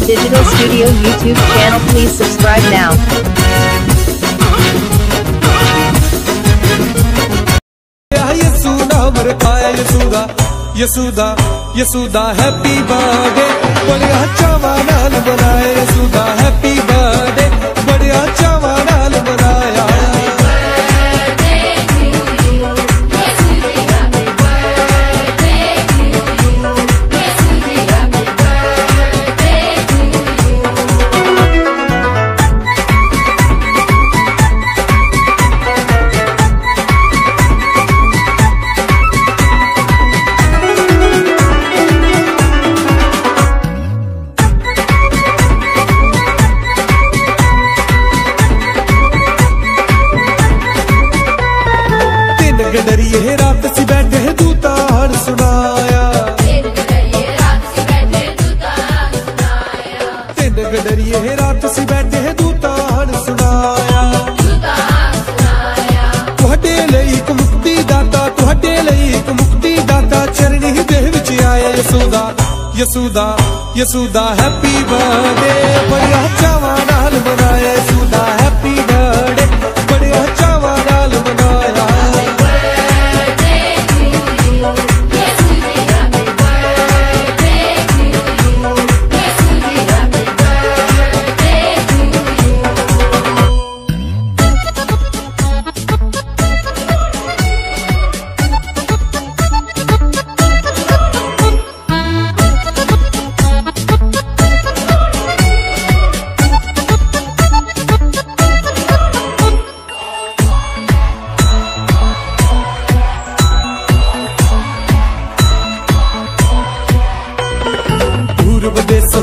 Digital Studio YouTube channel. Please subscribe now. Yashoda Yashoda Yashoda Happy birthday ਤਿੰਨ ਰਾਤ ਸੀ ਬੈਠੇ ਤੂੰ ਤਾੜ ਸੁਣਾਇਆ। ਤਿੰਨ ਗਡਰੀਏ ਰਾਤ ਸੀ ਬੈਠੇ ਤੂੰ ਤਾੜ ਸੁਣਾਇਆ। ਤੁਹਾਡੇ ਲਈ ਇੱਕ ਮੁਕਤੀ ਦਾਤਾ ਤੁਹਾਡੇ ਲਈ ਇੱਕ ਮੁਕਤੀ ਦਾਤਾ ਚਰਨੀ ਦੇ ਵਿੱਚ ਆਇਆ ਯਸੂ ਦਾ ਯਸੂ ਦਾ, ਯਸੂ ਹੈਪੀ ਬਰਥਡੇ। ਬੜਿਆ ਚਾਵਾਂ ਨਾਲ ਮਨਾਇਆ।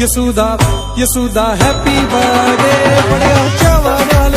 यसुदा यसुदा हैप्पी बर्थडे बड़े चावा नाल